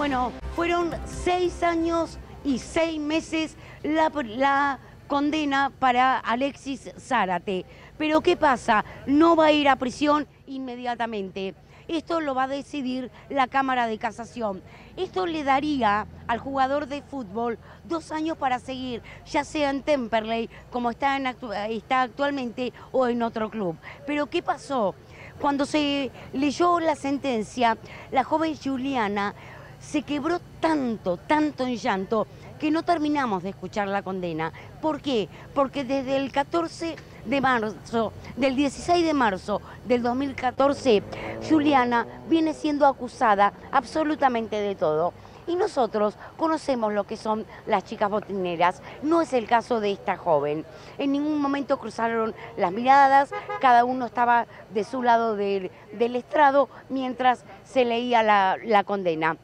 Bueno, fueron seis años y seis meses la, condena para Alexis Zárate. Pero ¿qué pasa? No va a ir a prisión inmediatamente. Esto lo va a decidir la Cámara de Casación. Esto le daría al jugador de fútbol dos años para seguir, ya sea en Temperley, como está actualmente, o en otro club. Pero ¿qué pasó? Cuando se leyó la sentencia, la joven Juliana se quebró tanto, tanto en llanto, que no terminamos de escuchar la condena. ¿Por qué? Porque desde el 14 de marzo, del 16 de marzo del 2014, Juliana viene siendo acusada absolutamente de todo. Y nosotros conocemos lo que son las chicas botineras. No es el caso de esta joven. En ningún momento cruzaron las miradas, cada uno estaba de su lado del, estrado mientras se leía la, la condena.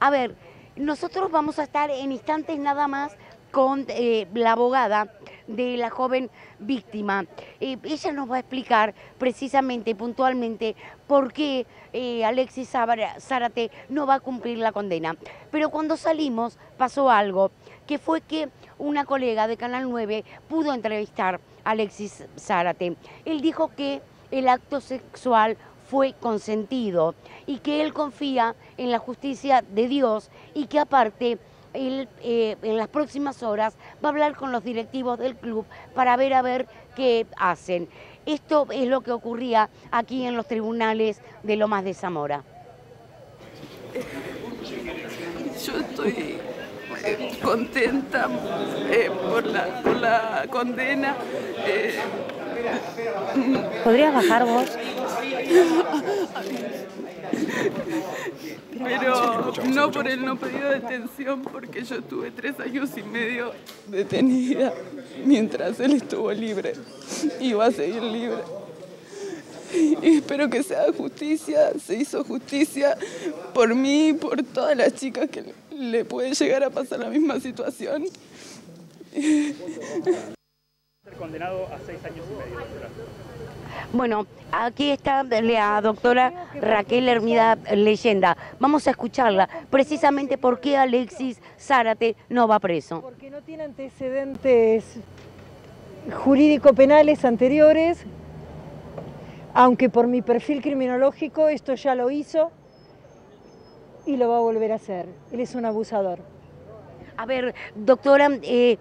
A ver, nosotros vamos a estar en instantes nada más con eh, la abogada de la joven víctima. Eh, ella nos va a explicar precisamente, puntualmente, por qué eh, Alexis Zárate no va a cumplir la condena. Pero cuando salimos pasó algo, que fue que una colega de Canal 9 pudo entrevistar a Alexis Zárate. Él dijo que el acto sexual fue consentido y que él confía en la justicia de Dios y que aparte él, eh, en las próximas horas va a hablar con los directivos del club para ver a ver qué hacen. Esto es lo que ocurría aquí en los tribunales de Lomas de Zamora. Yo estoy eh, contenta eh, por, la, por, la, condena. ¿Podrías bajar vos? Pero no por el no pedido de detención, porque yo estuve tres años y medio detenida mientras él estuvo libre y va a seguir libre. Y espero que se haga justicia, se hizo justicia por mí y por todas las chicas que le puede llegar a pasar la misma situación. Condenado a seis años y medio. Bueno, aquí está la doctora Raquel Hermida Leyenda. Vamos a escucharla, precisamente por qué Alexis Zárate no va preso. Porque no tiene antecedentes jurídico-penales anteriores, aunque por mi perfil criminológico esto ya lo hizo y lo va a volver a hacer. Él es un abusador. A ver, doctora, eh,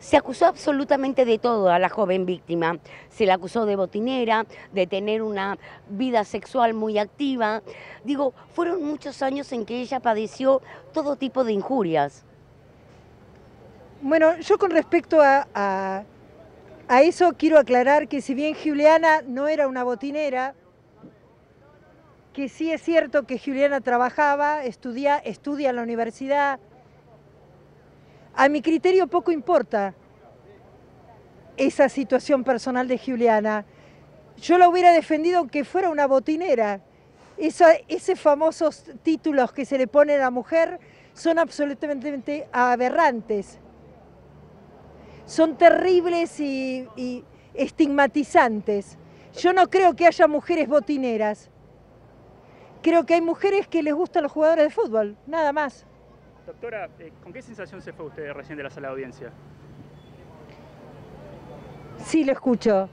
se acusó absolutamente de todo a la joven víctima. Se la acusó de botinera, de tener una vida sexual muy activa. Digo, fueron muchos años en que ella padeció todo tipo de injurias. Bueno, yo con respecto a, a, eso quiero aclarar que si bien Juliana no era una botinera, que sí es cierto que Juliana trabajaba, estudia, estudia en la universidad, a mi criterio poco importa esa situación personal de Juliana. Yo la hubiera defendido aunque fuera una botinera. esos famosos títulos que se le pone a la mujer son absolutamente aberrantes. Son terribles y estigmatizantes. Yo no creo que haya mujeres botineras. Creo que hay mujeres que les gustan los jugadores de fútbol, nada más. Doctora, eh, ¿con qué sensación se fue usted recién de la sala de audiencia? Sí, lo escucho.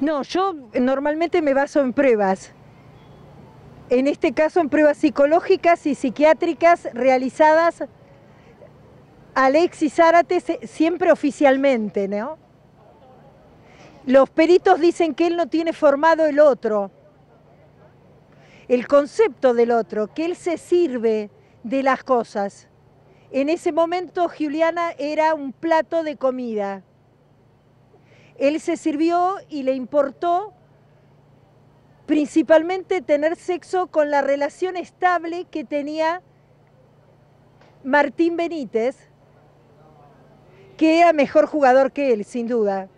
No, yo normalmente me baso en pruebas. En este caso en pruebas psicológicas y psiquiátricas realizadas Alexis Zárate siempre oficialmente, ¿no? Los peritos dicen que él no tiene formado el otro, el concepto del otro, que él se sirve de las cosas. En ese momento Juliana era un plato de comida. Él se sirvió y le importó principalmente tener sexo con la relación estable que tenía Martín Benítez, que era mejor jugador que él, sin duda.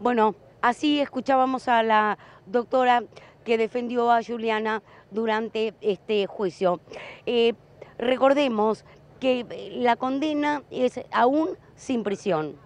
Bueno, así escuchábamos a la doctora que defendió a Juliana durante este juicio. Eh, recordemos que la condena es aún sin prisión.